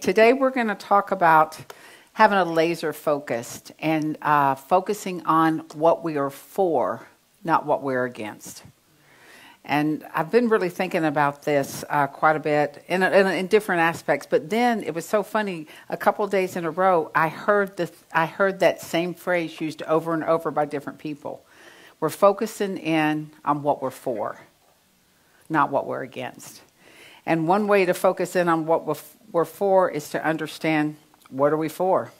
Today we're going to talk about having a laser focused and uh, focusing on what we are for, not what we're against. And I've been really thinking about this uh, quite a bit in, in, in, different aspects. But then it was so funny. A couple days in a row, I heard this, I heard that same phrase used over and over by different people. We're focusing in on what we're for, not what we're against. And one way to focus in on what we're for is to understand what are we for.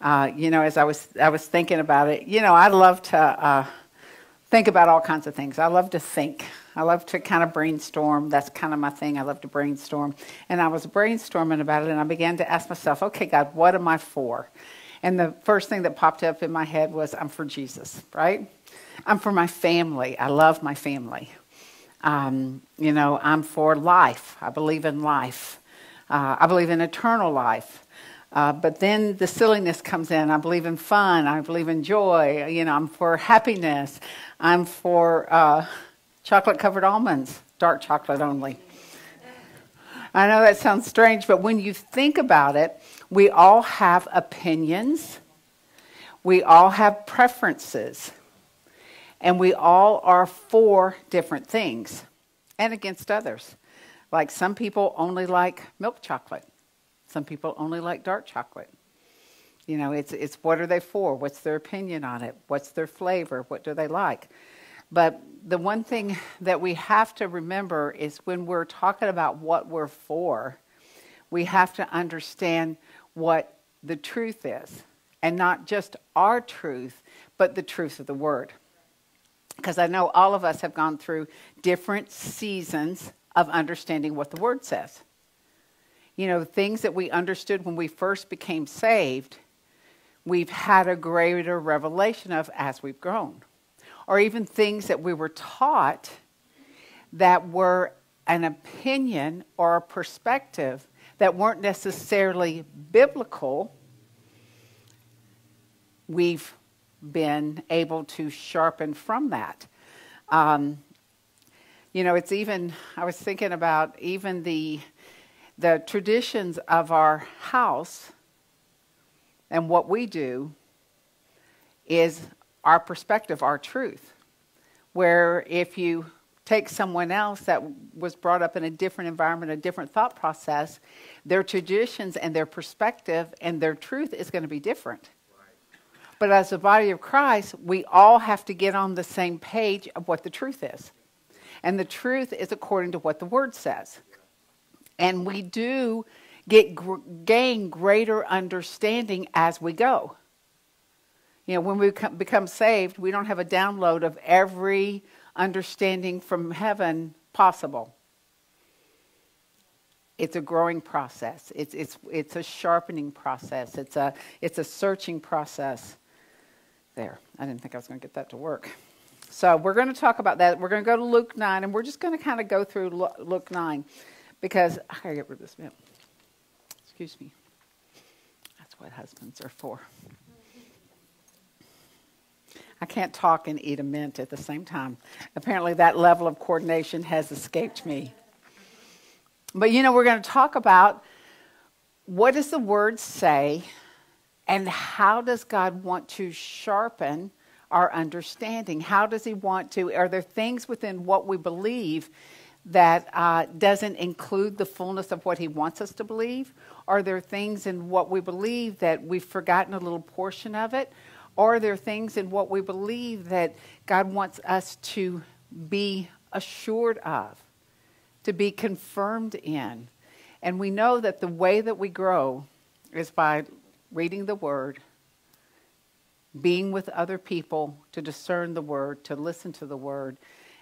Uh, you know, as I was I was thinking about it, you know, I love to uh, think about all kinds of things. I love to think. I love to kind of brainstorm. That's kind of my thing. I love to brainstorm. And I was brainstorming about it, and I began to ask myself, okay, God, what am I for? And the first thing that popped up in my head was, I'm for Jesus, right? I'm for my family. I love my family. Um, you know, I'm for life. I believe in life. Uh, I believe in eternal life. Uh, but then the silliness comes in. I believe in fun. I believe in joy. You know, I'm for happiness. I'm for uh, chocolate covered almonds, dark chocolate only. I know that sounds strange, but when you think about it, we all have opinions, we all have preferences, and we all are for different things and against others. Like some people only like milk chocolate, some people only like dark chocolate. You know, it's, it's what are they for? What's their opinion on it? What's their flavor? What do they like? But the one thing that we have to remember is when we're talking about what we're for, we have to understand what the truth is. And not just our truth, but the truth of the Word. Because I know all of us have gone through different seasons of understanding what the Word says. You know, things that we understood when we first became saved we've had a greater revelation of as we've grown. Or even things that we were taught that were an opinion or a perspective that weren't necessarily biblical, we've been able to sharpen from that. Um, you know, it's even, I was thinking about even the, the traditions of our house and what we do is our perspective, our truth. Where if you take someone else that was brought up in a different environment, a different thought process, their traditions and their perspective and their truth is going to be different. But as the body of Christ, we all have to get on the same page of what the truth is. And the truth is according to what the word says. And we do get gain greater understanding as we go. You know, when we become saved, we don't have a download of every understanding from heaven possible. It's a growing process. It's, it's, it's a sharpening process. It's a, it's a searching process. There. I didn't think I was going to get that to work. So we're going to talk about that. We're going to go to Luke 9, and we're just going to kind of go through Luke 9 because I got to get rid of this bit. Excuse me. That's what husbands are for. I can't talk and eat a mint at the same time. Apparently, that level of coordination has escaped me. But you know, we're going to talk about what does the word say and how does God want to sharpen our understanding? How does He want to? Are there things within what we believe that uh, doesn't include the fullness of what He wants us to believe? Are there things in what we believe that we've forgotten a little portion of it? Are there things in what we believe that God wants us to be assured of, to be confirmed in? And we know that the way that we grow is by reading the Word, being with other people to discern the Word, to listen to the Word,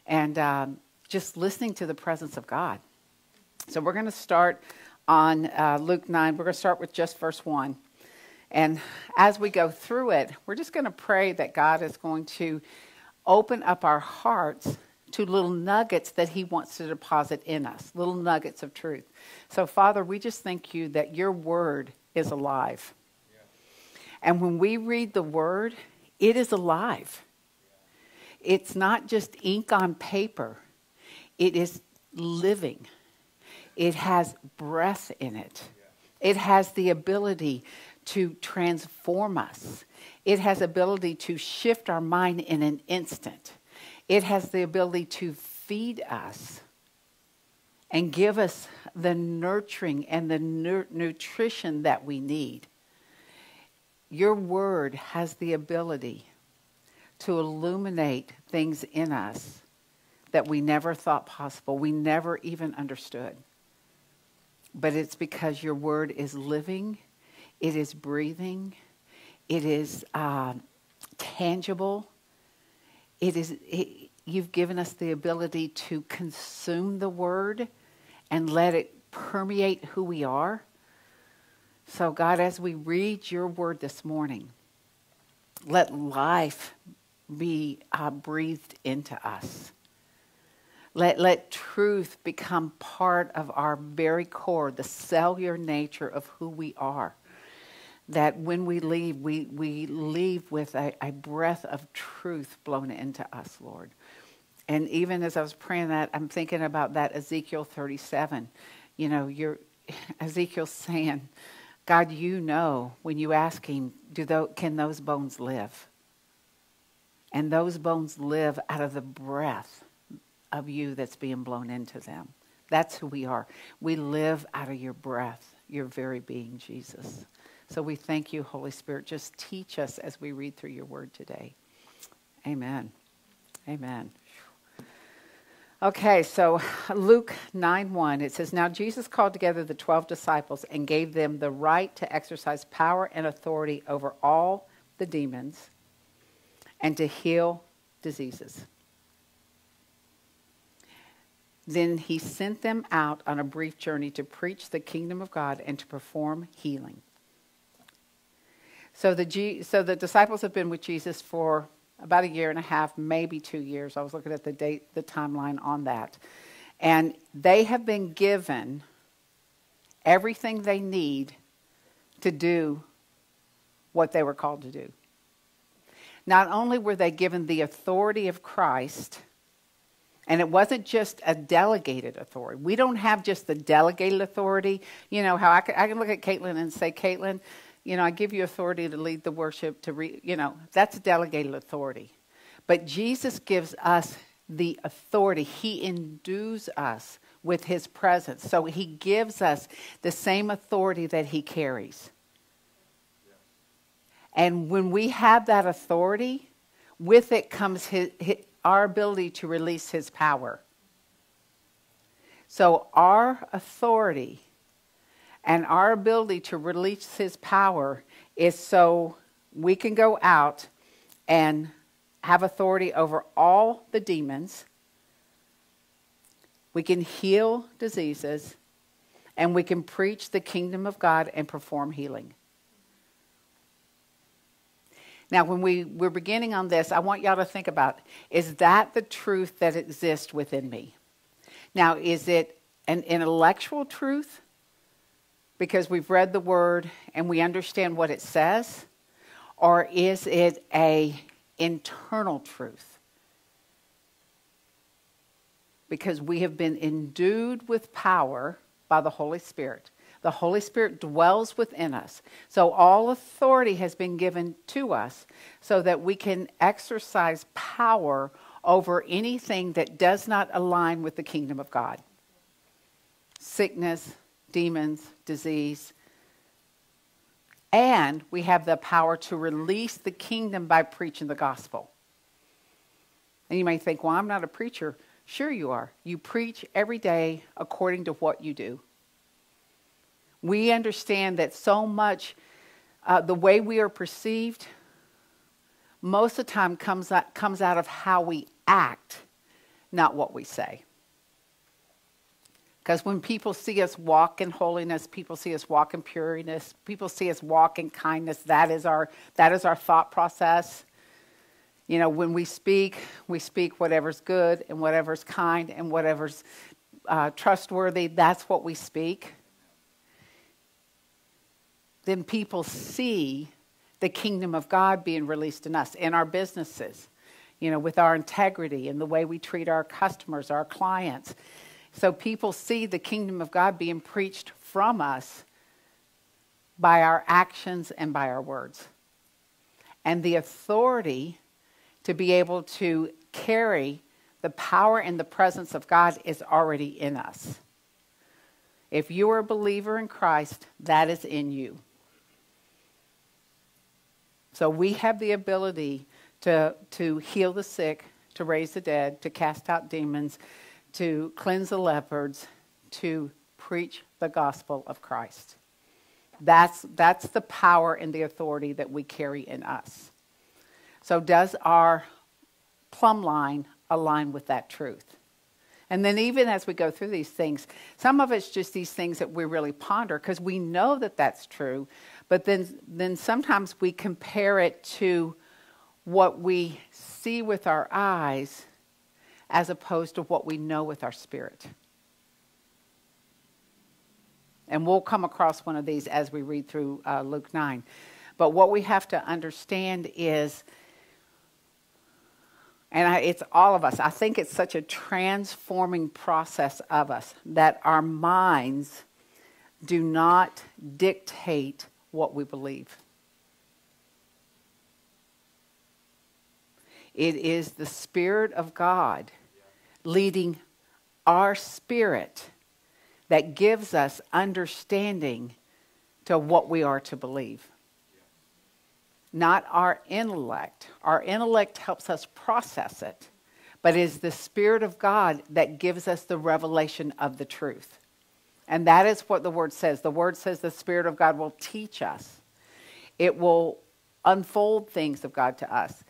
and um, just listening to the presence of God. So we're going to start on uh, Luke 9. We're going to start with just verse 1. And as we go through it, we're just going to pray that God is going to open up our hearts to little nuggets that He wants to deposit in us, little nuggets of truth. So, Father, we just thank you that your word is alive. And when we read the word, it is alive. It's not just ink on paper, it is living. It has breath in it. It has the ability to transform us. It has ability to shift our mind in an instant. It has the ability to feed us and give us the nurturing and the nu- nutrition that we need. Your word has the ability to illuminate things in us that we never thought possible, we never even understood. But it's because your word is living, it is breathing, it is uh, tangible. It is, it, you've given us the ability to consume the word and let it permeate who we are. So, God, as we read your word this morning, let life be uh, breathed into us. Let, let truth become part of our very core, the cellular nature of who we are. That when we leave, we, we leave with a, a breath of truth blown into us, Lord. And even as I was praying that, I'm thinking about that Ezekiel 37. You know, you're, Ezekiel's saying, God, you know when you ask him, do those, can those bones live? And those bones live out of the breath of you that's being blown into them. That's who we are. We live out of your breath, your very being, Jesus. So we thank you, Holy Spirit. Just teach us as we read through your word today. Amen. Amen. Okay, so Luke 9 1, it says, Now Jesus called together the 12 disciples and gave them the right to exercise power and authority over all the demons and to heal diseases. Then he sent them out on a brief journey to preach the kingdom of God and to perform healing. So the, G, so the disciples have been with Jesus for about a year and a half, maybe two years. I was looking at the date, the timeline on that. And they have been given everything they need to do what they were called to do. Not only were they given the authority of Christ, and it wasn't just a delegated authority. We don't have just the delegated authority. You know, how I can, I can look at Caitlin and say, Caitlin, you know, I give you authority to lead the worship, to re, you know, that's delegated authority. But Jesus gives us the authority. He endues us with his presence. So he gives us the same authority that he carries. And when we have that authority, with it comes his, his, our ability to release his power. So our authority and our ability to release his power is so we can go out and have authority over all the demons. We can heal diseases and we can preach the kingdom of God and perform healing. Now, when we, we're beginning on this, I want y'all to think about is that the truth that exists within me? Now, is it an intellectual truth? Because we've read the word and we understand what it says? Or is it a internal truth? Because we have been endued with power by the Holy Spirit. The Holy Spirit dwells within us. So all authority has been given to us so that we can exercise power over anything that does not align with the kingdom of God sickness, demons, disease. And we have the power to release the kingdom by preaching the gospel. And you may think, well, I'm not a preacher. Sure, you are. You preach every day according to what you do. We understand that so much, uh, the way we are perceived, most of the time comes out, comes out of how we act, not what we say. Because when people see us walk in holiness, people see us walk in pureness, people see us walk in kindness, that is our, that is our thought process. You know, when we speak, we speak whatever's good and whatever's kind and whatever's uh, trustworthy. That's what we speak then people see the kingdom of God being released in us, in our businesses, you know, with our integrity and the way we treat our customers, our clients. So people see the kingdom of God being preached from us by our actions and by our words. And the authority to be able to carry the power and the presence of God is already in us. If you are a believer in Christ, that is in you. So we have the ability to, to heal the sick, to raise the dead, to cast out demons, to cleanse the leopards, to preach the gospel of Christ. That's, that's the power and the authority that we carry in us. So, does our plumb line align with that truth? And then, even as we go through these things, some of it's just these things that we really ponder because we know that that's true, but then, then sometimes we compare it to what we see with our eyes as opposed to what we know with our spirit. And we'll come across one of these as we read through uh, Luke 9. But what we have to understand is, and I, it's all of us, I think it's such a transforming process of us that our minds do not dictate what we believe. It is the Spirit of God leading our spirit that gives us understanding to what we are to believe. Not our intellect. Our intellect helps us process it, but it is the Spirit of God that gives us the revelation of the truth. And that is what the Word says. The Word says the Spirit of God will teach us, it will unfold things of God to us.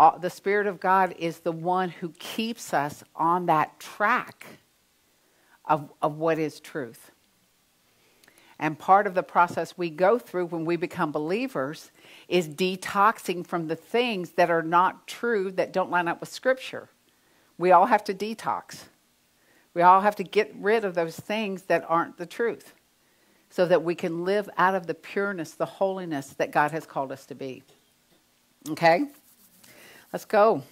Uh, the Spirit of God is the one who keeps us on that track of, of what is truth. And part of the process we go through when we become believers is detoxing from the things that are not true, that don't line up with Scripture. We all have to detox. We all have to get rid of those things that aren't the truth so that we can live out of the pureness, the holiness that God has called us to be. Okay? Let's go.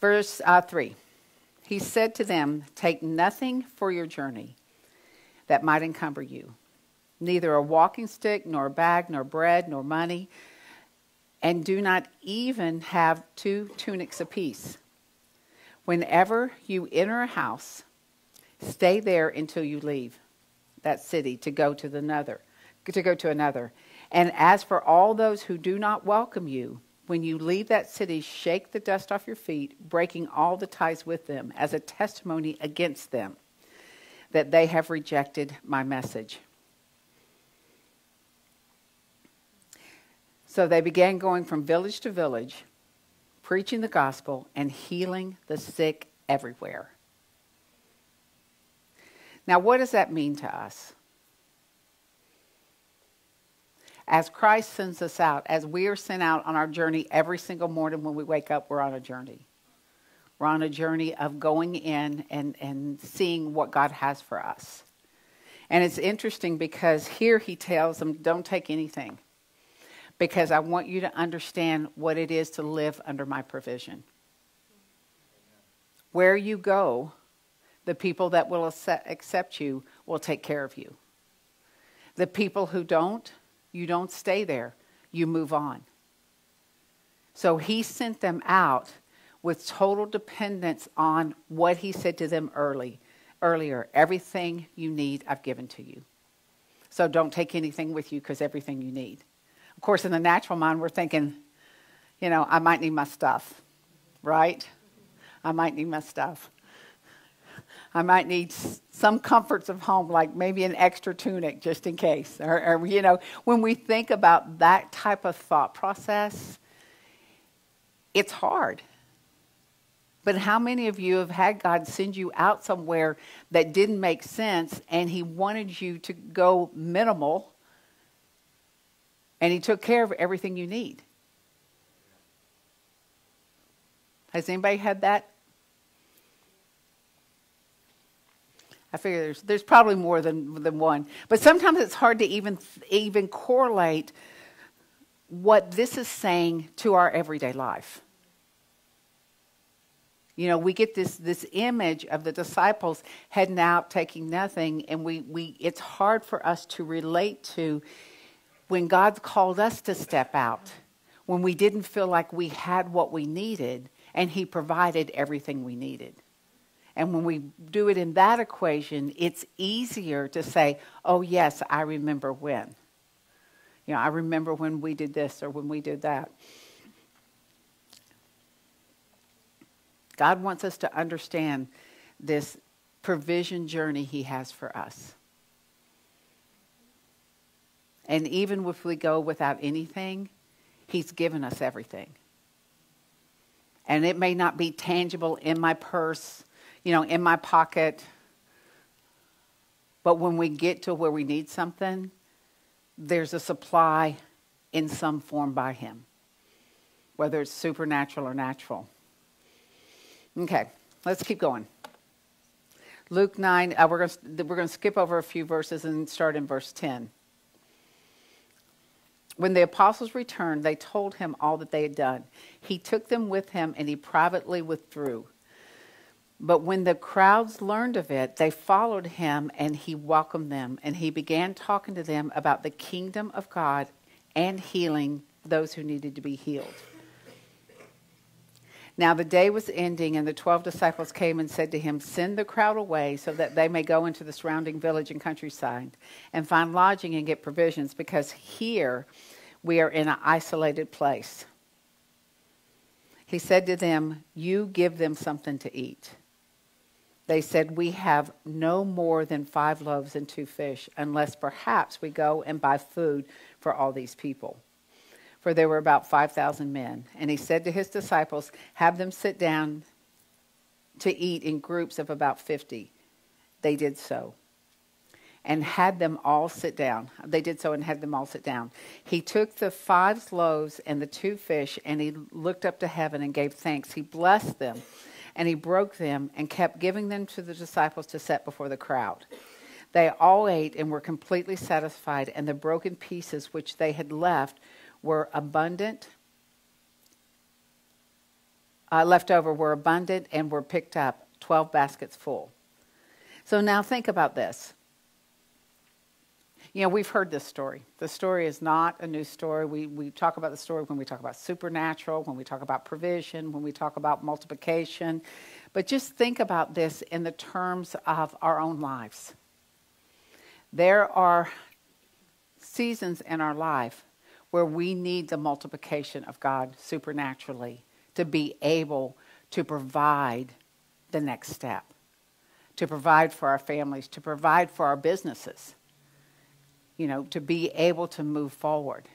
Verse uh, 3. He said to them, Take nothing for your journey that might encumber you, neither a walking stick, nor a bag, nor bread, nor money, and do not even have two tunics apiece Whenever you enter a house, stay there until you leave that city to go to another, to go to another. And as for all those who do not welcome you, when you leave that city, shake the dust off your feet, breaking all the ties with them as a testimony against them that they have rejected my message. So they began going from village to village preaching the gospel, and healing the sick everywhere. Now, what does that mean to us? As Christ sends us out, as we are sent out on our journey every single morning when we wake up, we're on a journey. We're on a journey of going in and, and seeing what God has for us. And it's interesting because here he tells them, don't take anything because I want you to understand what it is to live under my provision. Where you go, the people that will accept you will take care of you. The people who don't, you don't stay there, you move on. So he sent them out with total dependence on what he said to them early, earlier. Everything you need, I've given to you. So don't take anything with you because everything you need. Of course, in the natural mind, we're thinking, you know, I might need my stuff, right? I might need my stuff. I might need some comforts of home, like maybe an extra tunic just in case. Or, or, you know, when we think about that type of thought process, it's hard. But how many of you have had God send you out somewhere that didn't make sense and He wanted you to go minimal and He took care of everything you need. Has anybody had that? I figure there's, there's probably more than, than one. But sometimes it's hard to even, even correlate what this is saying to our everyday life. You know, we get this this image of the disciples heading out taking nothing, and we, we it's hard for us to relate to when God's called us to step out, when we didn't feel like we had what we needed, and He provided everything we needed. And when we do it in that equation, it's easier to say, oh, yes, I remember when. You know, I remember when we did this or when we did that. God wants us to understand this provision journey He has for us. And even if we go without anything, He's given us everything. And it may not be tangible in my purse you know, in my pocket. But when we get to where we need something, there's a supply in some form by Him, whether it's supernatural or natural. Okay, let's keep going. Luke 9, uh, we're going we're to skip over a few verses and start in verse 10. When the apostles returned, they told him all that they had done. He took them with him and he privately withdrew. But when the crowds learned of it, they followed him and he welcomed them. And he began talking to them about the kingdom of God and healing those who needed to be healed. Now the day was ending, and the twelve disciples came and said to him, Send the crowd away so that they may go into the surrounding village and countryside and find lodging and get provisions, because here we are in an isolated place. He said to them, You give them something to eat. They said, We have no more than five loaves and two fish, unless perhaps we go and buy food for all these people. For there were about 5,000 men. And he said to his disciples, Have them sit down to eat in groups of about 50. They did so and had them all sit down. They did so and had them all sit down. He took the five loaves and the two fish, and he looked up to heaven and gave thanks. He blessed them and he broke them and kept giving them to the disciples to set before the crowd. They all ate and were completely satisfied, and the broken pieces which they had left were abundant. Uh, left over were abundant and were picked up, 12 baskets full. So now think about this. You know, we've heard this story. The story is not a new story. We, we talk about the story when we talk about supernatural, when we talk about provision, when we talk about multiplication. But just think about this in the terms of our own lives. There are seasons in our life where we need the multiplication of God supernaturally to be able to provide the next step, to provide for our families, to provide for our businesses you know, to be able to move forward.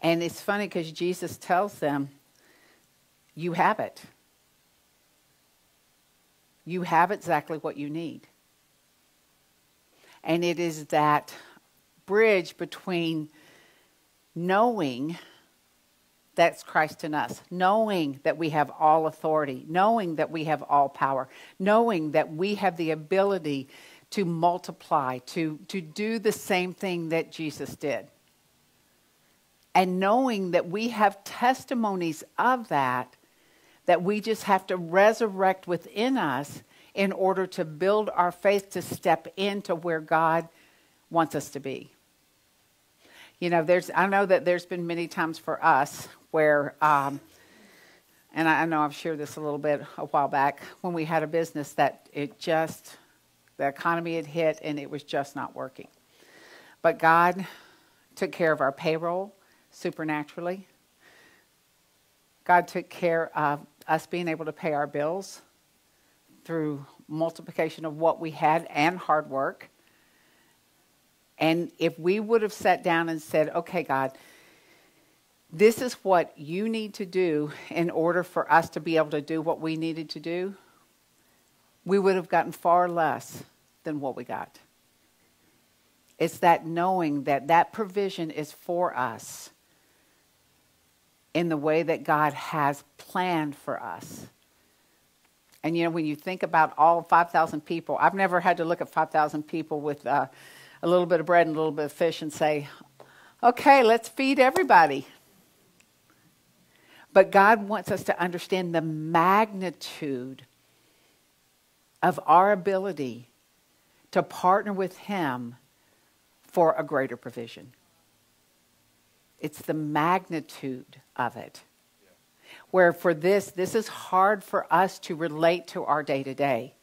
And it's funny because Jesus tells them, You have it. You have exactly what you need. And it is that bridge between knowing that's Christ in us, knowing that we have all authority, knowing that we have all power, knowing that we have the ability to multiply, to, to do the same thing that Jesus did. And knowing that we have testimonies of that, that we just have to resurrect within us in order to build our faith to step into where God wants us to be. You know, there's, I know that there's been many times for us where, um, and I know I've shared this a little bit a while back, when we had a business that it just the economy had hit and it was just not working. But God took care of our payroll supernaturally. God took care of us being able to pay our bills through multiplication of what we had and hard work. And if we would have sat down and said, okay, God, this is what you need to do in order for us to be able to do what we needed to do, we would have gotten far less than what we got. It's that knowing that that provision is for us in the way that God has planned for us. And you know, when you think about all 5,000 people, I've never had to look at 5,000 people with uh, a little bit of bread and a little bit of fish and say, okay, let's feed everybody. But God wants us to understand the magnitude of our ability to partner with Him for a greater provision. It's the magnitude of it. Where for this, this is hard for us to relate to our day to day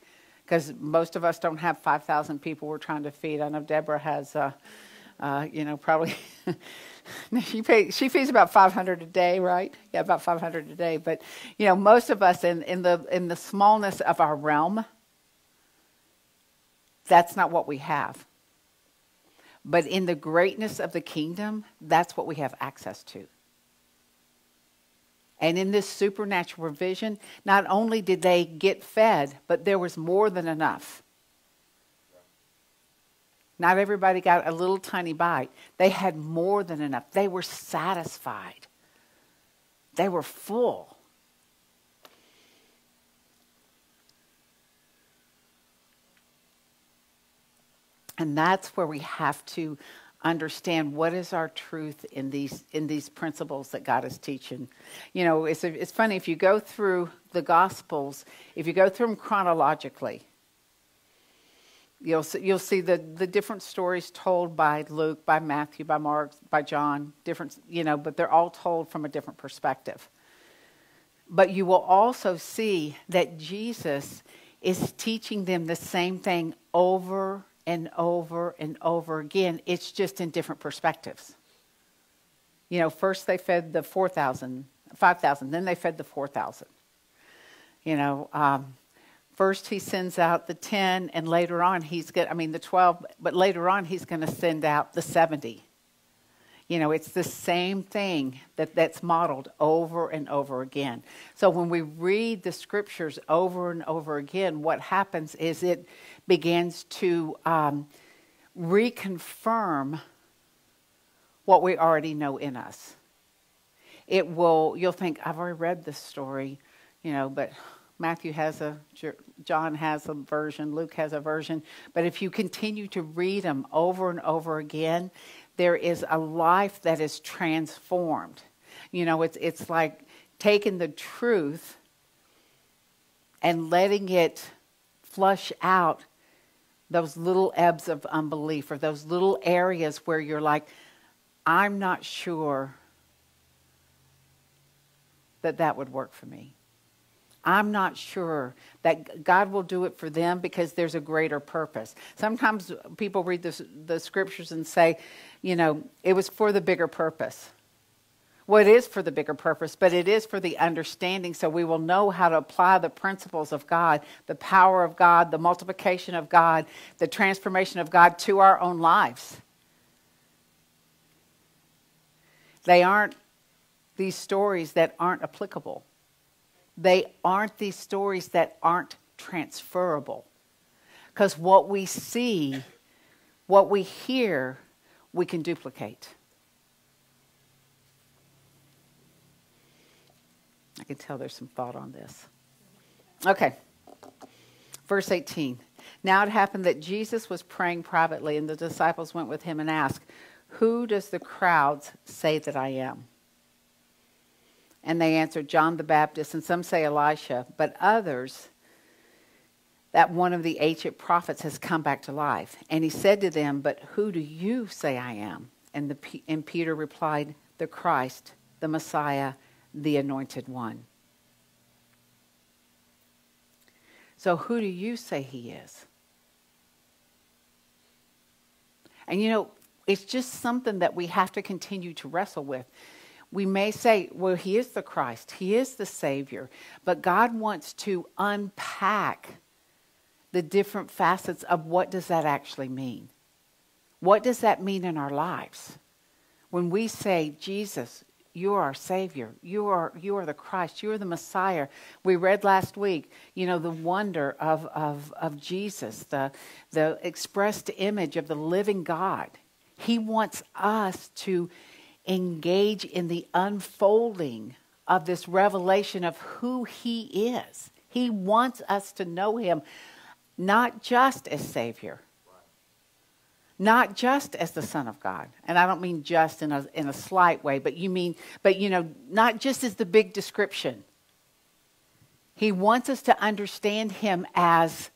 because most of us don't have 5,000 people we're trying to feed. I know Deborah has, uh, uh, you know, probably. she, pay, she feeds about 500 a day, right? Yeah, about 500 a day. But, you know, most of us in, in, the, in the smallness of our realm, that's not what we have. But in the greatness of the kingdom, that's what we have access to. And in this supernatural provision, not only did they get fed, but there was more than enough. Not everybody got a little tiny bite. They had more than enough. They were satisfied. They were full. And that's where we have to understand what is our truth in these in these principles that God is teaching. You know, it's it's funny if you go through the Gospels, if you go through them chronologically, you'll see, you'll see the the different stories told by Luke, by Matthew, by Mark, by John, different you know, but they're all told from a different perspective. But you will also see that Jesus is teaching them the same thing over and over and over again. It's just in different perspectives. You know, first they fed the 4,000, 5,000, then they fed the 4,000. You know, um, first he sends out the 10, and later on he's going I mean, the 12, but later on he's going to send out the 70. You know, it's the same thing that, that's modeled over and over again. So when we read the scriptures over and over again, what happens is it begins to um, reconfirm what we already know in us. It will, you'll think, I've already read this story, you know, but Matthew has a, John has a version, Luke has a version. But if you continue to read them over and over again, there is a life that is transformed. You know, it's, it's like taking the truth and letting it flush out those little ebbs of unbelief or those little areas where you're like, I'm not sure that that would work for me. I'm not sure that God will do it for them because there's a greater purpose. Sometimes people read the, the scriptures and say, you know, it was for the bigger purpose. Well, for the bigger purpose, but it is for the understanding so we will know how to apply the principles of God, the power of God, the multiplication of God, the transformation of God to our own lives. They aren't these stories that aren't applicable. They aren't these stories that aren't transferable. Because what we see, what we hear, we can duplicate. Can tell there's some thought on this. Okay. Verse 18. Now it happened that Jesus was praying privately, and the disciples went with him and asked, Who does the crowds say that I am? And they answered, John the Baptist, and some say Elisha, but others that one of the ancient prophets has come back to life. And he said to them, But who do you say I am? And, the, and Peter replied, The Christ, the Messiah, the Anointed One. So who do you say he is? And you know, it's just something that we have to continue to wrestle with we may say, well, he is the Christ, he is the Savior, but God wants to unpack the different facets of what does that actually mean? What does that mean in our lives? When we say, Jesus, you are our Savior, you are, you are the Christ, you are the Messiah. We read last week, you know, the wonder of, of, of Jesus, the, the expressed image of the living God. He wants us to engage in the unfolding of this revelation of who He is. He wants us to know Him not just as Savior, not just as the Son of God. And I don't mean just in a, in a slight way, but you mean, but you know, not just as the big description. He wants us to understand him as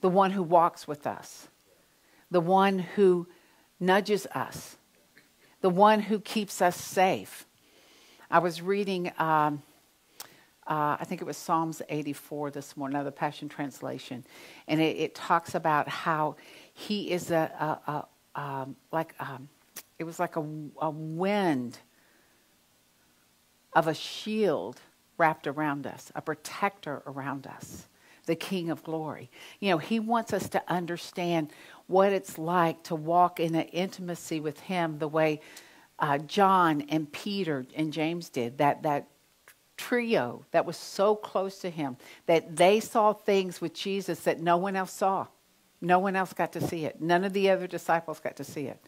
the one who walks with us, the one who nudges us, the one who keeps us safe. I was reading, um, uh, I think it was Psalms 84 this morning, another Passion Translation, and it, it talks about how he is a, a, a um, like um, it was like a, a wind of a shield wrapped around us, a protector around us, the King of glory. You know, He wants us to understand what it's like to walk in an intimacy with Him the way uh, John and Peter and James did, that, that trio that was so close to Him, that they saw things with Jesus that no one else saw. No one else got to see it. None of the other disciples got to see it.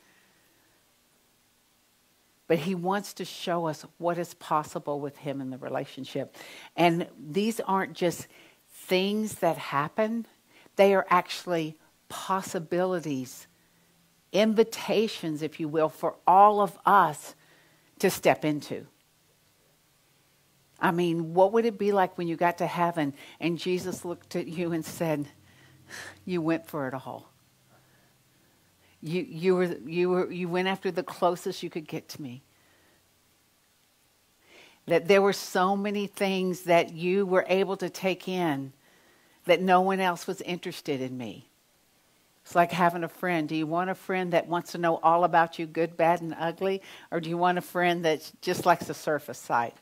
But he wants to show us what is possible with him in the relationship. And these aren't just things that happen, they are actually possibilities, invitations, if you will, for all of us to step into. I mean, what would it be like when you got to heaven and Jesus looked at you and said, You went for it all? You, you, were, you, were, you went after the closest you could get to me. That there were so many things that you were able to take in that no one else was interested in me. It's like having a friend. Do you want a friend that wants to know all about you, good, bad, and ugly? Or do you want a friend that just likes the surface side?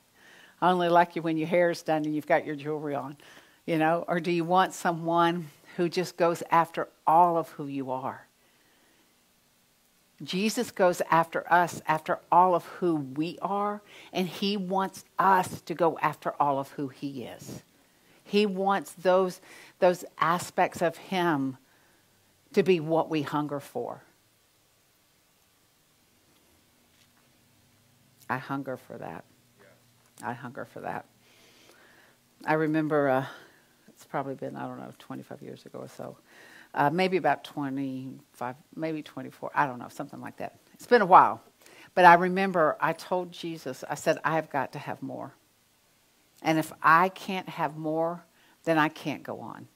I only like you when your hair is done and you've got your jewelry on, you know? Or do you want someone who just goes after all of who you are? Jesus goes after us, after all of who we are, and he wants us to go after all of who he is. He wants those, those aspects of him to be what we hunger for. I hunger for that. I hunger for that. I remember, uh, it's probably been, I don't know, 25 years ago or so uh, maybe about 25, maybe 24, I don't know, something like that. It's been a while. But I remember I told Jesus, I said, I have got to have more. And if I can't have more, then I can't go on.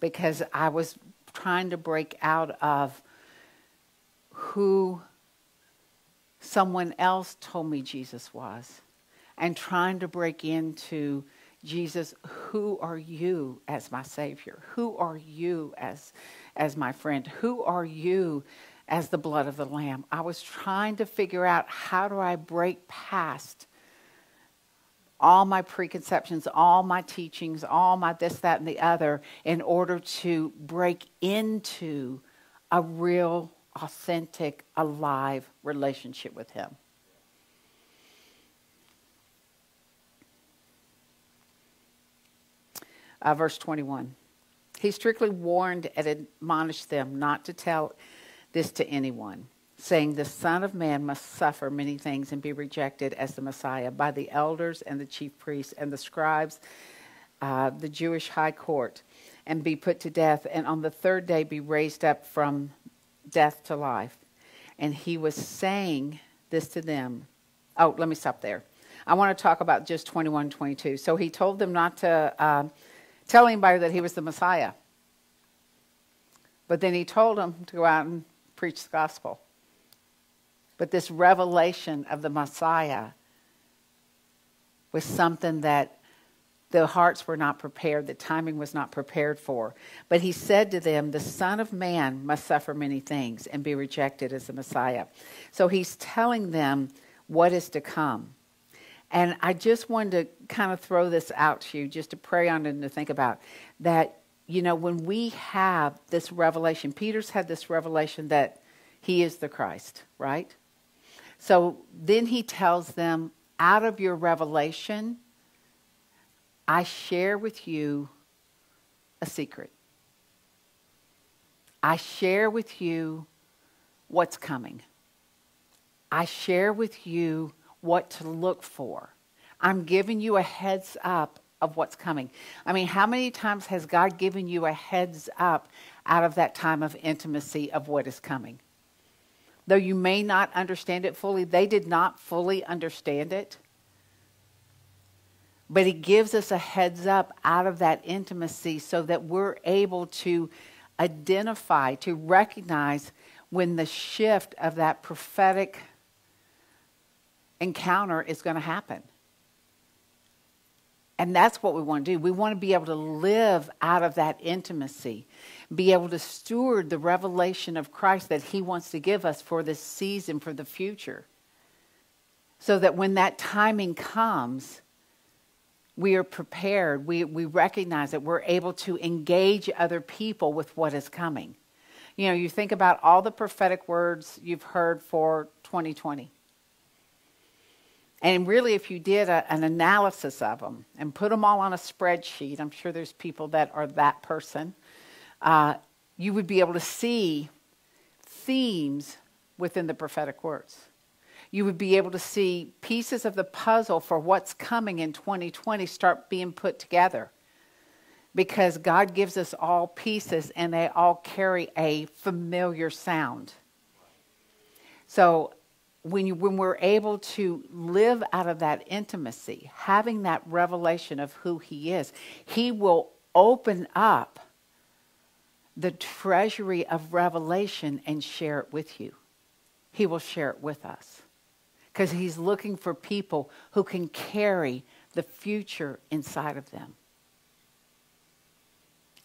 Because I was trying to break out of who someone else told me Jesus was and trying to break into Jesus, who are you as my Savior? Who are you as, as my friend? Who are you as the blood of the Lamb? I was trying to figure out how do I break past all my preconceptions, all my teachings, all my this, that, and the other in order to break into a real, authentic, alive relationship with Him. Uh, verse 21. He strictly warned and admonished them not to tell this to anyone, saying, The Son of Man must suffer many things and be rejected as the Messiah by the elders and the chief priests and the scribes, uh, the Jewish high court, and be put to death, and on the third day be raised up from death to life. And he was saying this to them. Oh, let me stop there. I want to talk about just 21 22. So he told them not to. Uh, tell anybody that he was the Messiah. But then he told them to go out and preach the gospel. But this revelation of the Messiah was something that the hearts were not prepared, the timing was not prepared for. But he said to them, The Son of Man must suffer many things and be rejected as the Messiah. So he's telling them what is to come. And I just wanted to kind of throw this out to you, just to pray on and to think about that. You know, when we have this revelation, Peter's had this revelation that he is the Christ, right? So then he tells them, out of your revelation, I share with you a secret. I share with you what's coming. I share with you what to look for. I'm giving you a heads up of what's coming. I mean, how many times has God given you a heads up out of that time of intimacy of what is coming. Though you may not understand it fully, they did not fully understand it. But he gives us a heads up out of that intimacy so that we're able to identify, to recognize when the shift of that prophetic encounter is going to happen. And that's what we want to do. We want to be able to live out of that intimacy, be able to steward the revelation of Christ that He wants to give us for this season, for the future. So that when that timing comes, we are prepared. We, we recognize that we're able to engage other people with what is coming. You know, you think about all the prophetic words you've heard for 2020. And really, if you did a, an analysis of them and put them all on a spreadsheet, I'm sure there's people that are that person, uh, you would be able to see themes within the prophetic words. You would be able to see pieces of the puzzle for what's coming in 2020 start being put together. Because God gives us all pieces and they all carry a familiar sound. So when, you, when we're able to live out of that intimacy, having that revelation of who He is, He will open up the treasury of revelation and share it with you. He will share it with us because He's looking for people who can carry the future inside of them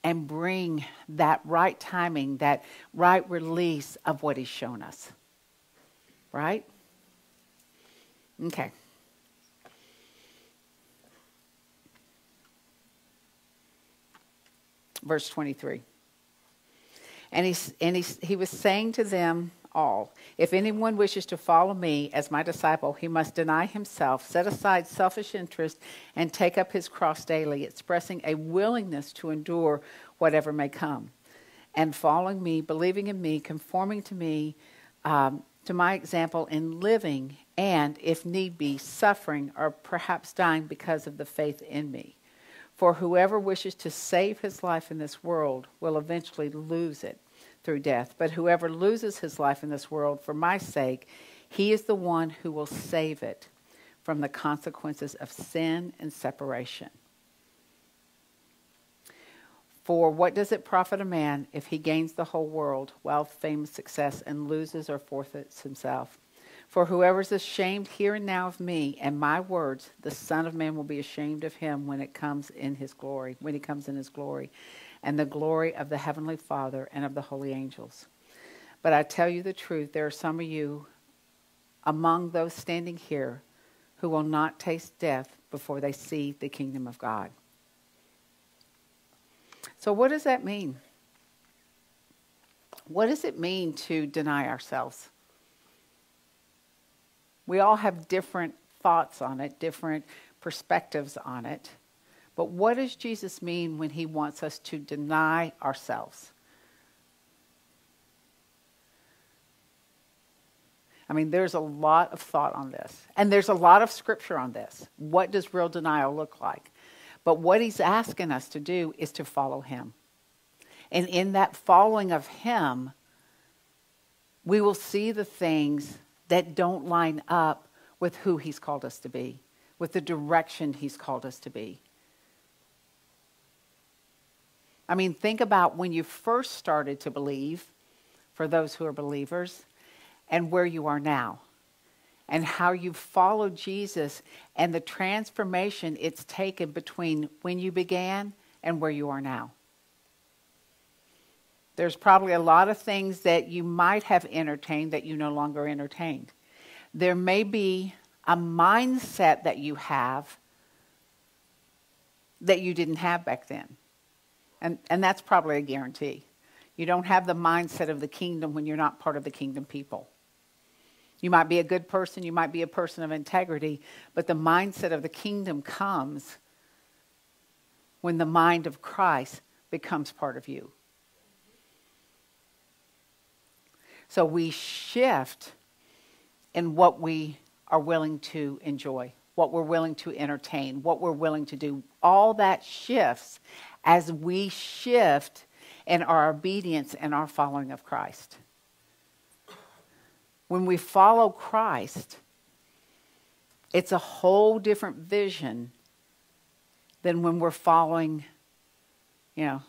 and bring that right timing, that right release of what He's shown us. Right? Okay. Verse 23. And, he, and he, he was saying to them all, If anyone wishes to follow me as my disciple, he must deny himself, set aside selfish interest, and take up his cross daily, expressing a willingness to endure whatever may come. And following me, believing in me, conforming to me, um, to my example in living and, if need be, suffering or perhaps dying because of the faith in me. For whoever wishes to save his life in this world will eventually lose it through death. But whoever loses his life in this world for my sake, he is the one who will save it from the consequences of sin and separation. For what does it profit a man if he gains the whole world, wealth, fame, success, and loses or forfeits himself? For whoever is ashamed here and now of me and my words, the Son of Man will be ashamed of him when it comes in his glory, when he comes in his glory, and the glory of the heavenly Father and of the holy angels. But I tell you the truth, there are some of you among those standing here who will not taste death before they see the kingdom of God. So, what does that mean? What does it mean to deny ourselves? We all have different thoughts on it, different perspectives on it. But what does Jesus mean when he wants us to deny ourselves? I mean, there's a lot of thought on this, and there's a lot of scripture on this. What does real denial look like? But what he's asking us to do is to follow him. And in that following of him, we will see the things that don't line up with who he's called us to be, with the direction he's called us to be. I mean, think about when you first started to believe, for those who are believers, and where you are now and how you followed Jesus and the transformation it's taken between when you began and where you are now. There's probably a lot of things that you might have entertained that you no longer entertained. There may be a mindset that you have that you didn't have back then. And, and that's probably a guarantee. You don't have the mindset of the kingdom when you're not part of the kingdom people. You might be a good person, you might be a person of integrity, but the mindset of the kingdom comes when the mind of Christ becomes part of you. So we shift in what we are willing to enjoy, what we're willing to entertain, what we're willing to do. All that shifts as we shift in our obedience and our following of Christ. When we follow Christ, it's a whole different vision than when we're following, you know,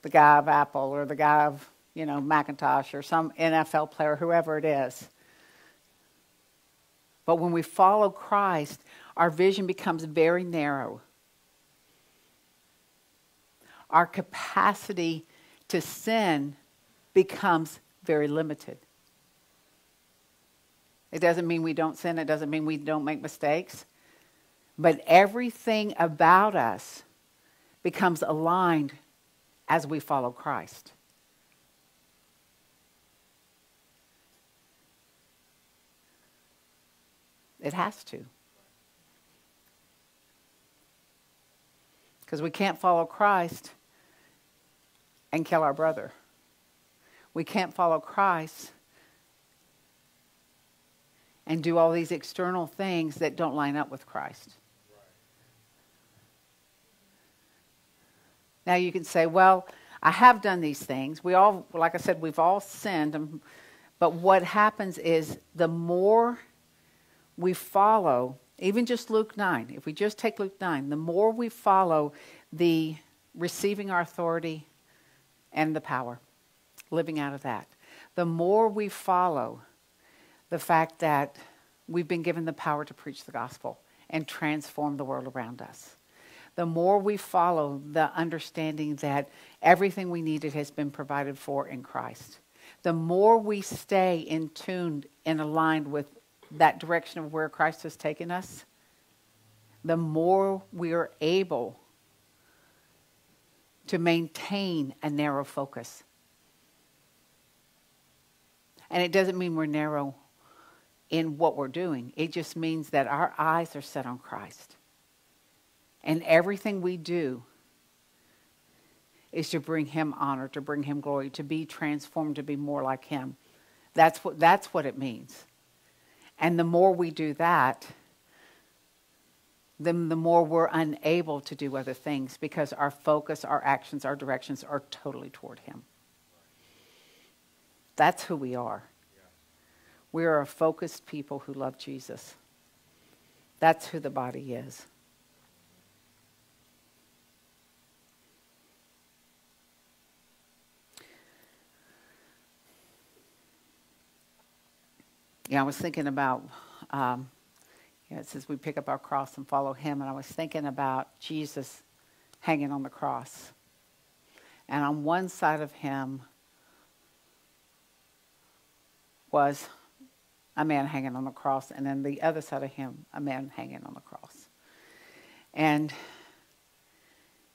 the guy of Apple or the guy of, you know, Macintosh or some NFL player, whoever it is. But when we follow Christ, our vision becomes very narrow. Our capacity to sin becomes very limited. It doesn't mean we don't sin, it doesn't mean we don't make mistakes. But everything about us becomes aligned as we follow Christ. It has to. Because we can't follow Christ and kill our brother. We can't follow Christ and do all these external things that don't line up with Christ. Now you can say, well, I have done these things. We all, like I said, we've all sinned. Um, but what happens is the more we follow, even just Luke 9, if we just take Luke 9, the more we follow the receiving our authority and the power, living out of that, the more we follow the fact that we've been given the power to preach the gospel and transform the world around us. The more we follow the understanding that everything we needed has been provided for in Christ, the more we stay in tune and aligned with that direction of where Christ has taken us, the more we are able to maintain a narrow focus. And it doesn't mean we're narrow in what we're doing. It just means that our eyes are set on Christ. And everything we do is to bring him honor, to bring him glory, to be transformed, to be more like him. That's what, that's what it means. And the more we do that, then the more we're unable to do other things because our focus, our actions, our directions are totally toward him. That's who we are. We are a focused people who love Jesus. That's who the body is. Yeah, I was thinking about, um, you know, it says we pick up our cross and follow him, and I was thinking about Jesus hanging on the cross. And on one side of him was a man hanging on the cross, and then the other side of him, a man hanging on the cross. And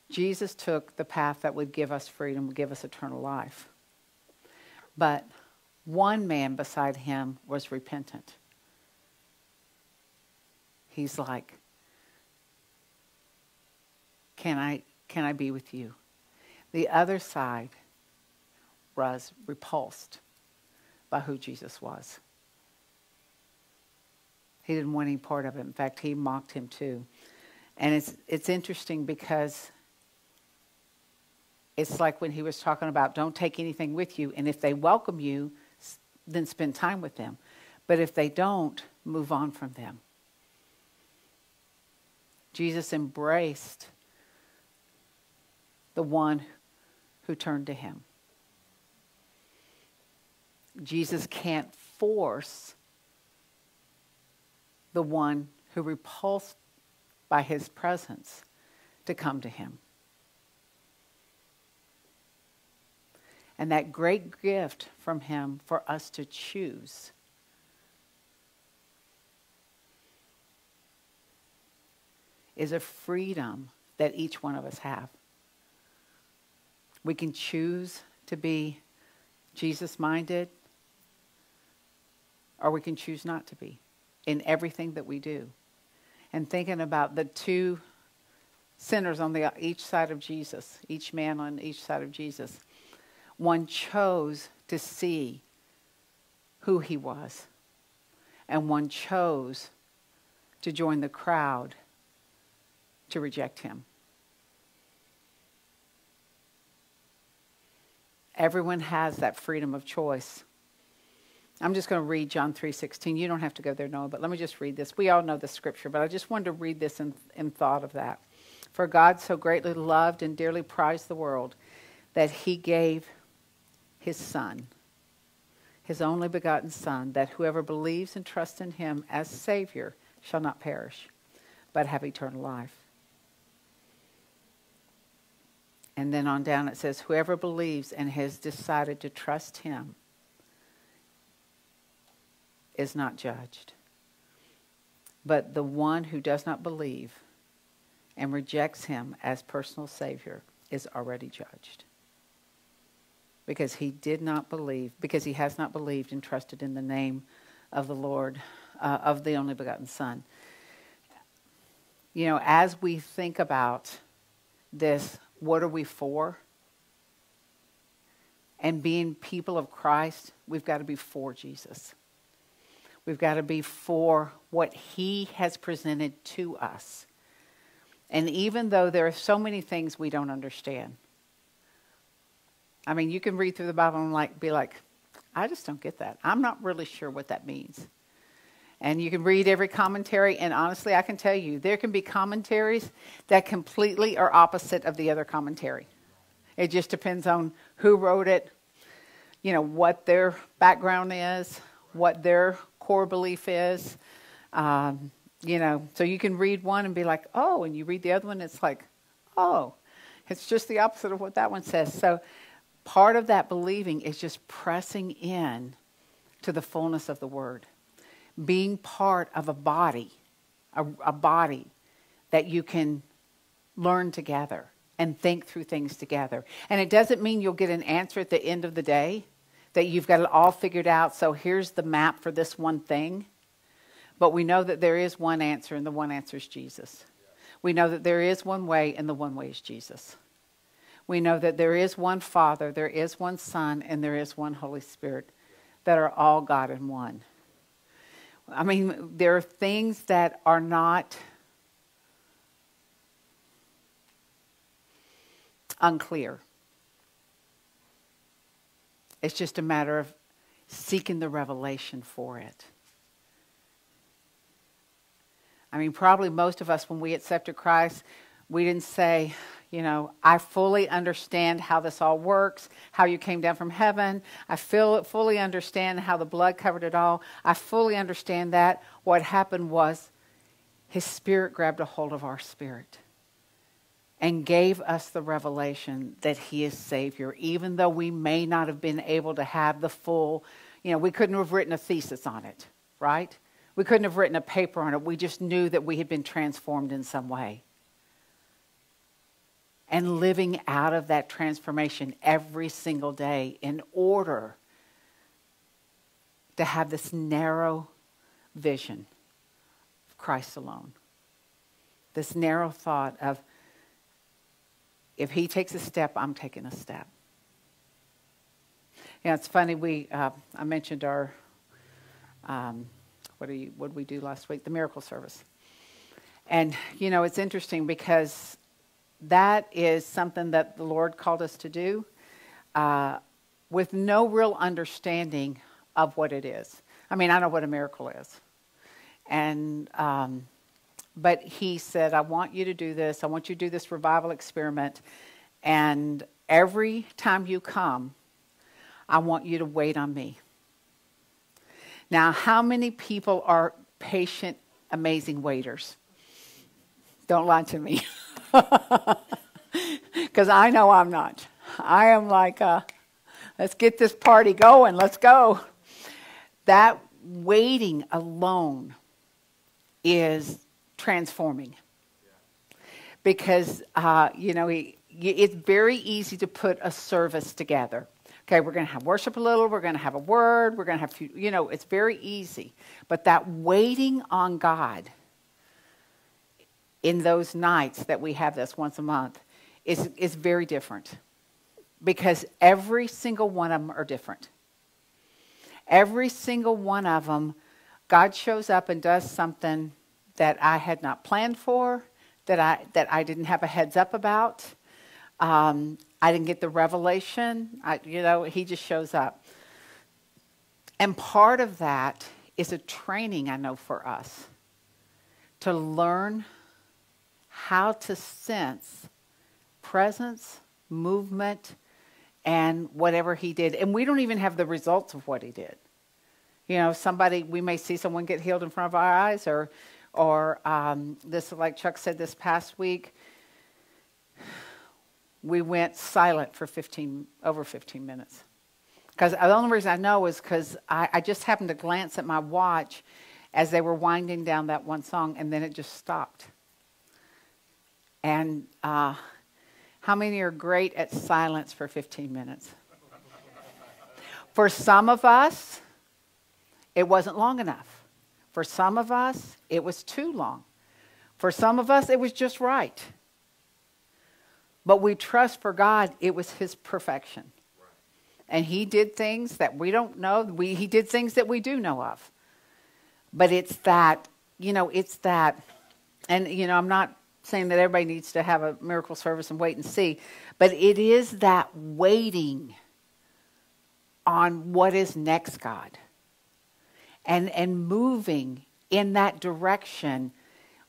Jesus took the path that would give us freedom, would give us eternal life. But one man beside him was repentant. He's like, Can I, can I be with you? The other side was repulsed by who Jesus was. He didn't want any part of it. In fact, he mocked him too. And it's, it's interesting because it's like when he was talking about don't take anything with you, and if they welcome you, then spend time with them. But if they don't, move on from them. Jesus embraced the one who turned to him. Jesus can't force the one who repulsed by his presence to come to him. And that great gift from him for us to choose. Is a freedom that each one of us have. We can choose to be Jesus minded, or we can choose not to be in everything that we do. And thinking about the two sinners on the each side of Jesus, each man on each side of Jesus. One chose to see who he was, and one chose to join the crowd to reject him. everyone has that freedom of choice. I'm just going to read John 3:16. You don't have to go there, Noah, but let me just read this. We all know the scripture, but I just wanted to read this in, in thought of that. For God so greatly loved and dearly prized the world that he gave his son, his only begotten son, that whoever believes and trusts in him as savior shall not perish, but have eternal life. And then on down it says, whoever believes and has decided to trust him is not judged. But the one who does not believe and rejects him as personal Savior is already judged. Because he did not believe, because he has not believed and trusted in the name of the Lord, uh, of the only begotten Son. You know, as we think about this, what are we for? And being people of Christ, we've got to be for Jesus. We've got to be for what He has presented to us. And even though there are so many things we don't understand, I mean, you can read through the Bible and like be like, I just don't get that. I'm not really sure what that means. And you can read every commentary, and honestly, I can tell you, there can be commentaries that completely are opposite of the other commentary. It just depends on who wrote it, you know, what their background is, what their core belief is. Um, you know, so you can read one and be like, oh, and you read the other one, it's like, oh, it's just the opposite of what that one says. So part of that believing is just pressing in to the fullness of the word, being part of a body, a, a body that you can learn together and think through things together. And it doesn't mean you'll get an answer at the end of the day that you've got it all figured out. So here's the map for this one thing. But we know that there is one answer, and the one answer is Jesus. We know that there is one way, and the one way is Jesus. We know that there is one Father, there is one Son, and there is one Holy Spirit that are all God in one. I mean, there are things that are not unclear. It's just a matter of seeking the revelation for it. I mean, probably most of us, when we accepted Christ, we didn't say, you know, I fully understand how this all works, how you came down from heaven. I feel, fully understand how the blood covered it all. I fully understand that. What happened was his spirit grabbed a hold of our spirit and gave us the revelation that he is Savior, even though we may not have been able to have the full, you know, we couldn't have written a thesis on it, right? We couldn't have written a paper on it. We just knew that we had been transformed in some way. And living out of that transformation every single day in order to have this narrow vision of Christ alone. This narrow thought of if he takes a step, I'm taking a step. Yeah, it's funny. We uh, I mentioned our um, what do you what did we do last week? The miracle service, and you know it's interesting because that is something that the Lord called us to do, uh, with no real understanding of what it is. I mean, I know what a miracle is, and um, but he said, I want you to do this. I want you to do this revival experiment. And every time you come, I want you to wait on me. Now, how many people are patient, amazing waiters? Don't lie to me. Because I know I'm not. I am like, uh, let's get this party going, let's go. That waiting alone is transforming. Because, uh, you know, it's very easy to put a service together. Okay, we're going to have worship a little, we're going to have a word, we're going to have, you know, it's very easy. But that waiting on God in those nights that we have this once a month is, is very different. Because every single one of them are different. Every single one of them, God shows up and does something that I had not planned for, that I, that I didn't have a heads up about. Um, I didn't get the revelation. I, you know, he just shows up. And part of that is a training, I know, for us to learn how to sense presence, movement, and whatever he did. And we don't even have the results of what he did. You know, somebody, we may see someone get healed in front of our eyes, or, or um, this, like Chuck said this past week, we went silent for 15, over 15 minutes. Because the only reason I know is because I, I just happened to glance at my watch as they were winding down that one song, and then it just stopped. And uh, how many are great at silence for 15 minutes? For some of us, it wasn't long enough. For some of us, it was too long. For some of us, it was just right. But we trust for God, it was His perfection. And He did things that we don't know. We, he did things that we do know of. But it's that, you know, it's that, and, you know, I'm not saying that everybody needs to have a miracle service and wait and see, but it is that waiting on what is next, God, and, and moving in that direction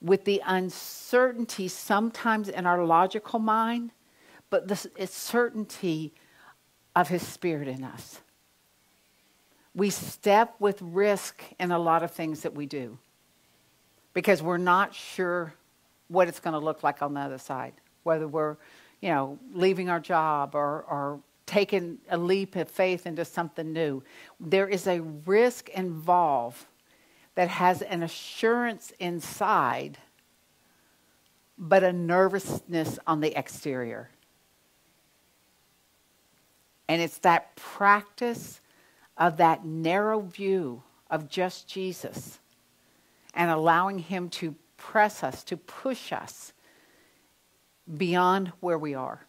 with the uncertainty sometimes in our logical mind, but the certainty of His Spirit in us. We step with risk in a lot of things that we do because we're not sure what it's going to look like on the other side, whether we're, you know, leaving our job or, or taking a leap of faith into something new. There is a risk involved that has an assurance inside, but a nervousness on the exterior. And it's that practice of that narrow view of just Jesus and allowing Him to press us, to push us beyond where we are.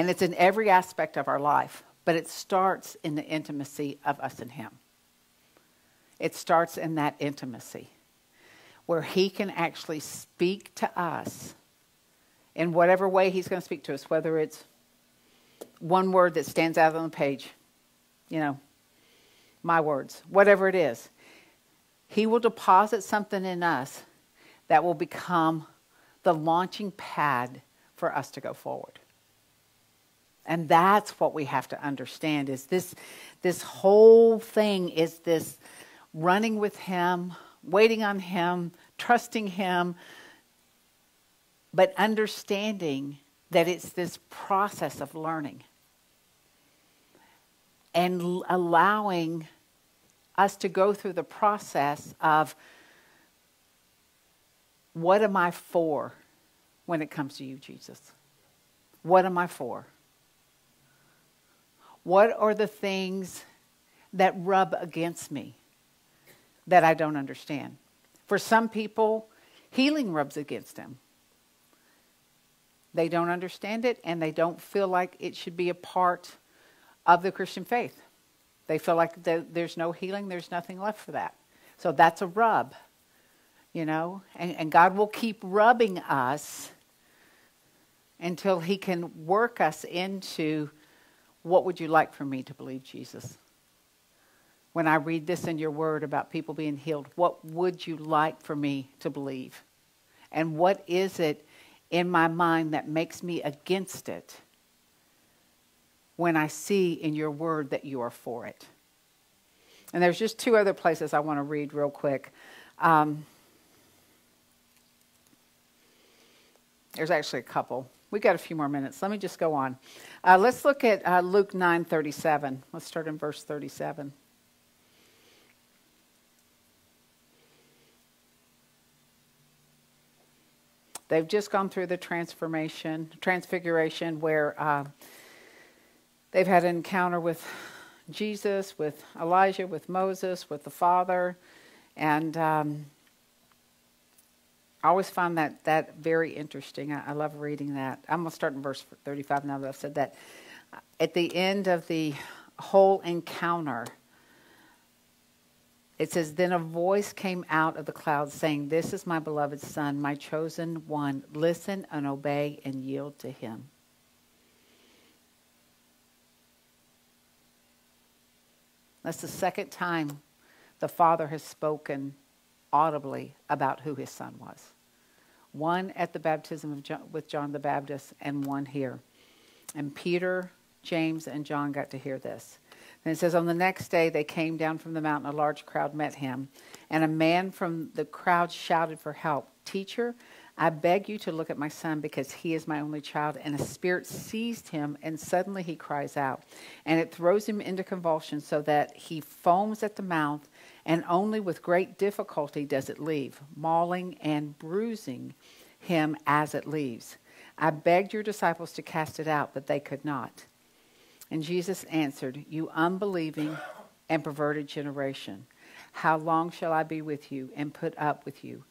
And it's in every aspect of our life, but it starts in the intimacy of us and Him. It starts in that intimacy where He can actually speak to us in whatever way He's going to speak to us, whether it's one word that stands out on the page, you know, my words, whatever it is. He will deposit something in us that will become the launching pad for us to go forward. And that's what we have to understand is this this whole thing is this running with him, waiting on him, trusting him, but understanding that it's this process of learning and allowing us to go through the process of what am I for when it comes to you, Jesus? What am I for? What are the things that rub against me? that I don't understand. For some people, healing rubs against them. They don't understand it and they don't feel like it should be a part of the Christian faith. They feel like there's no healing, there's nothing left for that. So that's a rub, you know, and, and God will keep rubbing us until He can work us into what would you like for me to believe, Jesus? when I read this in your word about people being healed, what would you like for me to believe? And what is it in my mind that makes me against it when I see in your word that you are for it? And there's just two other places I want to read real quick. Um, there's actually a couple. We got a few more minutes. Let me just go on. Uh, let's look at uh, Luke 9:37. Let's start in verse 37. They've just gone through the transformation, transfiguration, where uh, they've had an encounter with Jesus, with Elijah, with Moses, with the Father, and um, I always find that that very interesting. I, I love reading that. I'm going to start in verse 35 now that I've said that. At the end of the whole encounter, it says, Then a voice came out of the cloud saying, This is my beloved Son, my chosen one. Listen and obey and yield to him. That's the second time the Father has spoken audibly about who his Son was. One at the baptism John, with John the Baptist, and one here. And Peter, James, and John got to hear this. And it says, On the next day they came down from the mountain. A large crowd met him. And a man from the crowd shouted for help Teacher, I beg you to look at my son because he is my only child. And a spirit seized him, and suddenly he cries out. And it throws him into convulsions so that he foams at the mouth, and only with great difficulty does it leave, mauling and bruising him as it leaves. I begged your disciples to cast it out, but they could not. And Jesus answered, You unbelieving and perverted generation, how long shall I be with you and put up with you?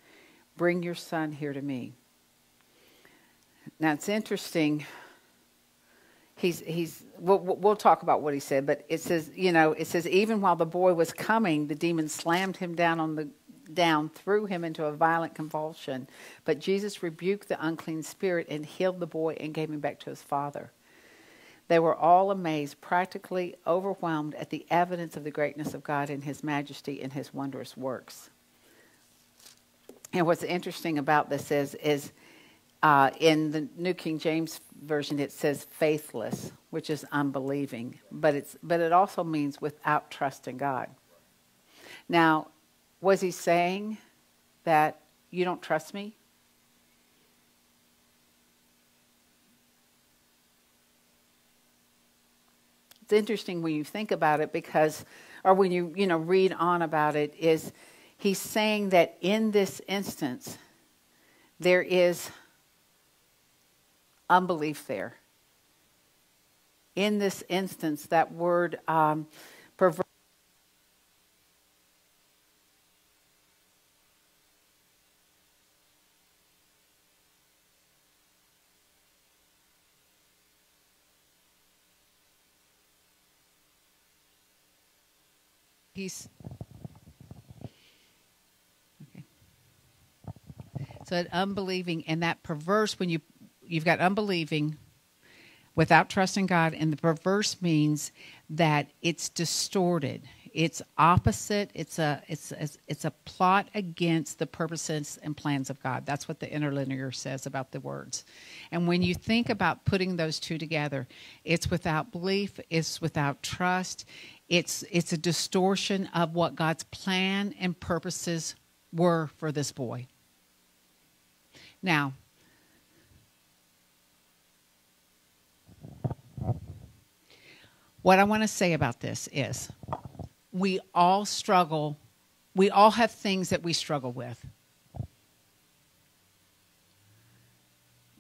Bring your son here to me. Now it's interesting. He's, he's, we'll, we'll talk about what he said, but it says, you know, it says, even while the boy was coming, the demon slammed him down on the down, threw him into a violent convulsion. But Jesus rebuked the unclean spirit and healed the boy and gave him back to his father. They were all amazed, practically overwhelmed at the evidence of the greatness of God and his majesty and his wondrous works. And what's interesting about this is, is uh, in the New King James version it says faithless, which is unbelieving, but it's but it also means without trust in God. Now, was he saying that you don't trust me? It's interesting when you think about it because, or when you, you know, read on about it, is he's saying that in this instance, there is unbelief there. In this instance, that word um, perverse he's okay. So that unbelieving and that perverse when you you've got unbelieving without trusting God, and the perverse means that it's distorted. It's opposite. It's a it's a, it's a plot against the purposes and plans of God. That's what the interlinear says about the words. And when you think about putting those two together, it's without belief. It's without trust. It's, it's a distortion of what God's plan and purposes were for this boy. Now, what I want to say about this is we all struggle, we all have things that we struggle with.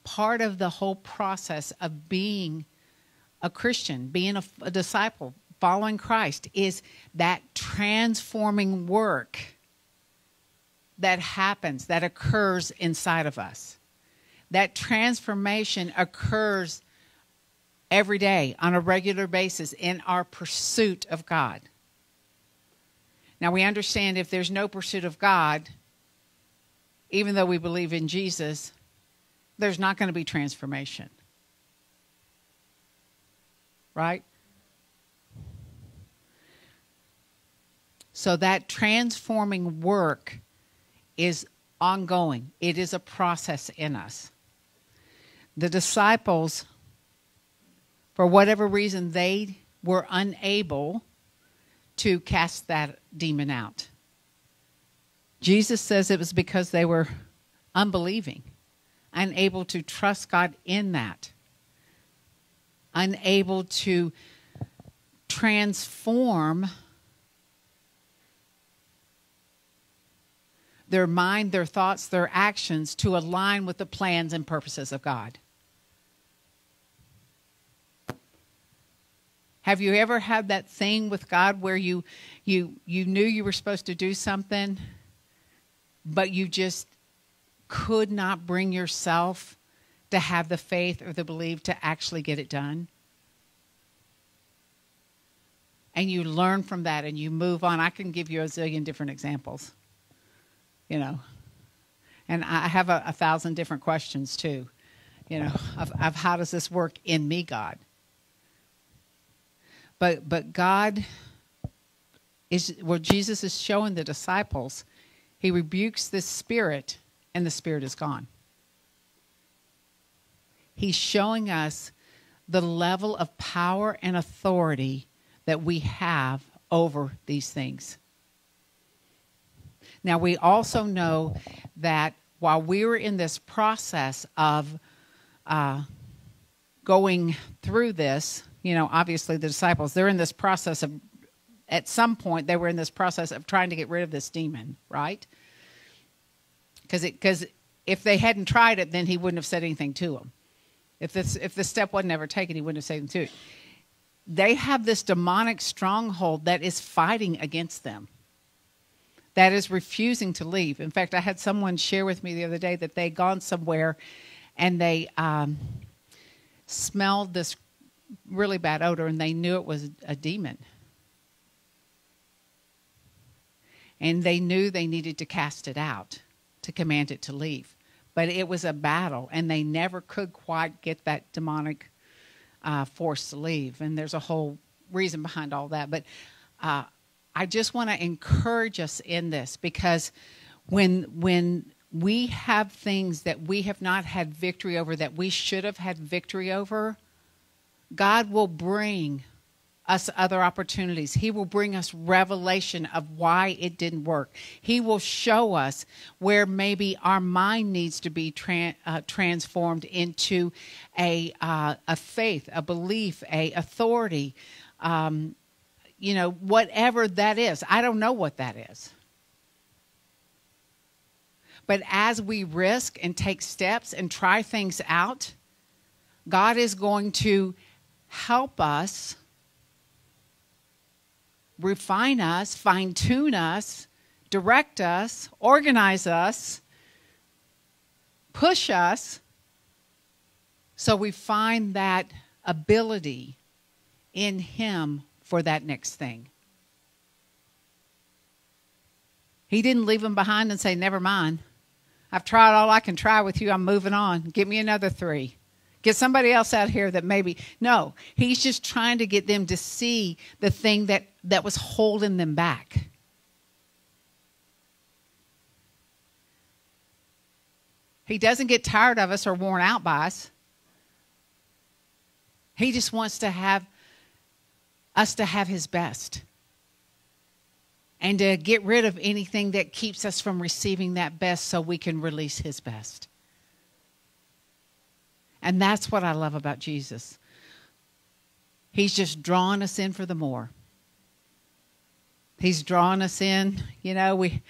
Part of the whole process of being a Christian, being a, a disciple, following Christ is that transforming work that happens, that occurs inside of us. That transformation occurs every day on a regular basis in our pursuit of God. Now, we understand if there's no pursuit of God, even though we believe in Jesus, there's not going to be transformation. Right? So that transforming work is ongoing, it is a process in us. The disciples, for whatever reason, they were unable to cast that demon out. Jesus says it was because they were unbelieving, unable to trust God in that, unable to transform their mind, their thoughts, their actions to align with the plans and purposes of God. Have you ever had that thing with God where you you you knew you were supposed to do something but you just could not bring yourself to have the faith or the belief to actually get it done? and you learn from that and you move on. I can give you a zillion different examples, you know. And I have a, a thousand different questions too, you know, of, of how does this work in me, God? But but God is where Jesus is showing the disciples, he rebukes this spirit and the spirit is gone. He's showing us the level of power and authority that we have over these things. Now, we also know that while we were in this process of uh, going through this, you know, obviously the disciples, they're in this process of, at some point, they were in this process of trying to get rid of this demon, right? Because because if they hadn't tried it, then he wouldn't have said anything to them. If this if the step wasn't ever taken, he wouldn't have said anything to it. They have this demonic stronghold that is fighting against them. That is refusing to leave. In fact, I had someone share with me the other day that they'd gone somewhere and they um, smelled this really bad odor and they knew it was a demon. And they knew they needed to cast it out to command it to leave. But it was a battle, and they never could quite get that demonic uh, force to leave. And there's a whole reason behind all that. But uh, I just want to encourage us in this because when when we have things that we have not had victory over that we should have had victory over, God will bring us other opportunities. He will bring us revelation of why it didn't work. He will show us where maybe our mind needs to be uh, transformed into a uh, a faith, a belief, a authority. Um, you know, whatever that is. I don't know what that is. But as we risk and take steps and try things out, God is going to help us, refine us, fine tune us, direct us, organize us, push us, so we find that ability in Him for that next thing. He didn't leave them behind and say, Never mind. I've tried all I can try with you. I'm moving on. Give me another three. Get somebody else out here that maybe. No, he's just trying to get them to see the thing that, that was holding them back. He doesn't get tired of us or worn out by us. He just wants to have us to have his best and to get rid of anything that keeps us from receiving that best so we can release his best. And that's what I love about Jesus. He's just drawing us in for the more. He's drawing us in, you know, we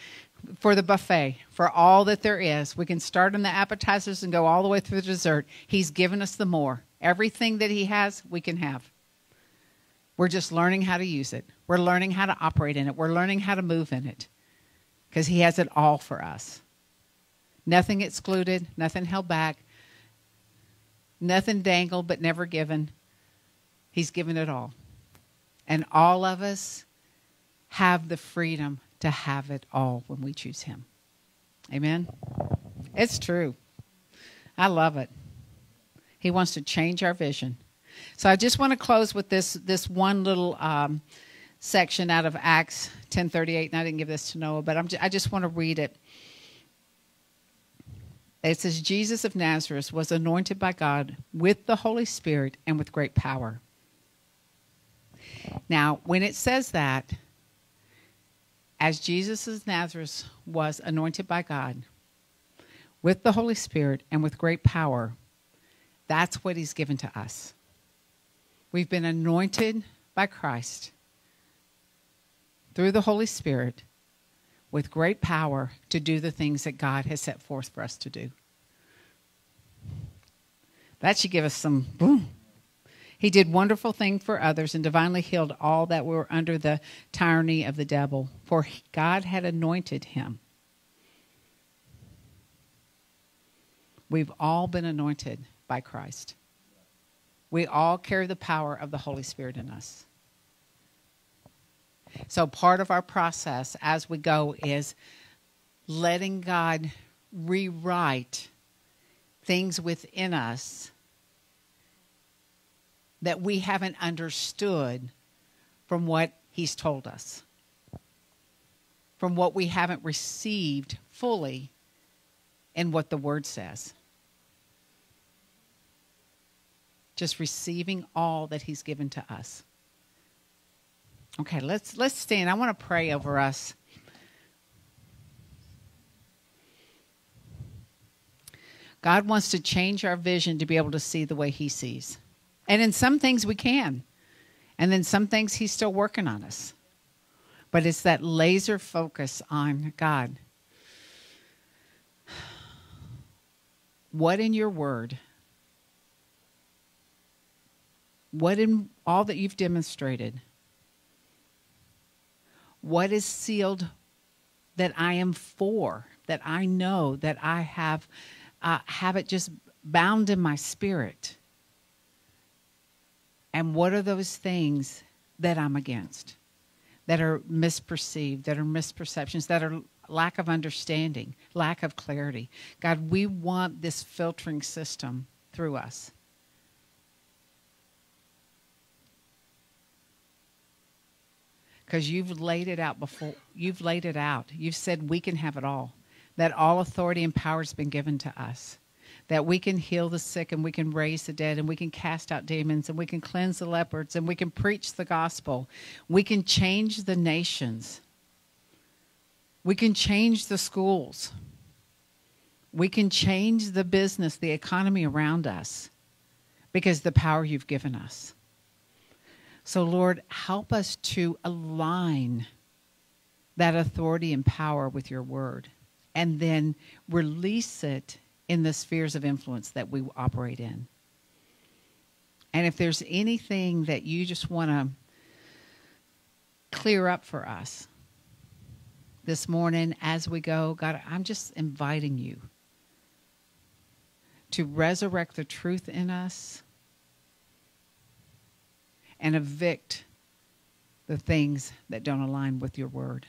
for the buffet, for all that there is. We can start in the appetizers and go all the way through the dessert. He's given us the more. Everything that he has, we can have. We're just learning how to use it. We're learning how to operate in it. We're learning how to move in it because He has it all for us. Nothing excluded, nothing held back, nothing dangled but never given. He's given it all. And all of us have the freedom to have it all when we choose Him. Amen? It's true. I love it. He wants to change our vision. So I just want to close with this this one little um, section out of Acts 10:38, and I didn't give this to Noah, but just, I just want to read it. It says, Jesus of Nazareth was anointed by God with the Holy Spirit and with great power. Now, when it says that, as Jesus of Nazareth was anointed by God with the Holy Spirit and with great power, that's what he's given to us. We've been anointed by Christ through the Holy Spirit with great power to do the things that God has set forth for us to do. That should give us some boom. He did wonderful things for others and divinely healed all that were under the tyranny of the devil, for God had anointed him. We've all been anointed by Christ. We all carry the power of the Holy Spirit in us. So, part of our process as we go is letting God rewrite things within us that we haven't understood from what He's told us, from what we haven't received fully in what the Word says. Just receiving all that He's given to us. Okay, let's let's stand. I want to pray over us. God wants to change our vision to be able to see the way He sees. And in some things we can. And then some things He's still working on us. But it's that laser focus on God. What in your word, what in all that you've demonstrated, what is sealed that I am for, that I know, that I have, uh, have it just bound in my spirit? And what are those things that I'm against, that are misperceived, that are misperceptions, that are lack of understanding, lack of clarity? God, we want this filtering system through us. Because you've laid it out before you've laid it out. You've said we can have it all that all authority and power has been given to us that we can heal the sick and we can raise the dead and we can cast out demons and we can cleanse the leopards and we can preach the gospel. We can change the nations. We can change the schools. We can change the business the economy around us because the power you've given us so, Lord, help us to align that authority and power with your word and then release it in the spheres of influence that we operate in. And if there's anything that you just want to clear up for us this morning as we go, God, I'm just inviting you to resurrect the truth in us and evict the things that don't align with your word.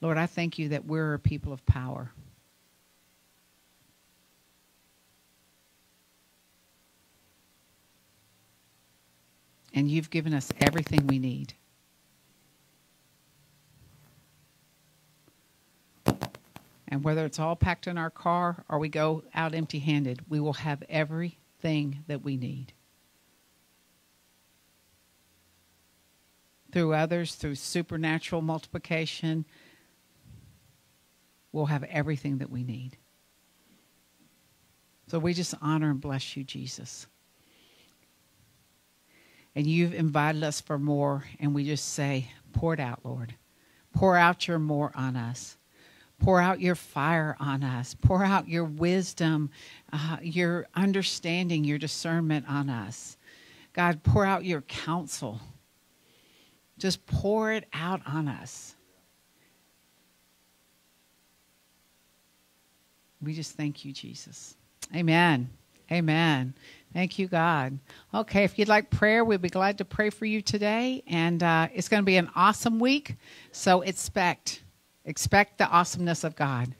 Lord, I thank you that we're a people of power. And you've given us everything we need. And whether it's all packed in our car or we go out empty handed, we will have everything that we need. Through others, through supernatural multiplication, we'll have everything that we need. So we just honor and bless you, Jesus. And you've invited us for more, and we just say, pour it out, Lord. Pour out your more on us. Pour out your fire on us. Pour out your wisdom, uh, your understanding, your discernment on us. God, pour out your counsel. Just pour it out on us. We just thank you, Jesus. Amen. Amen. Thank you, God. Okay, if you'd like prayer, we'd be glad to pray for you today. And uh, it's going to be an awesome week, so expect. Expect the awesomeness of God.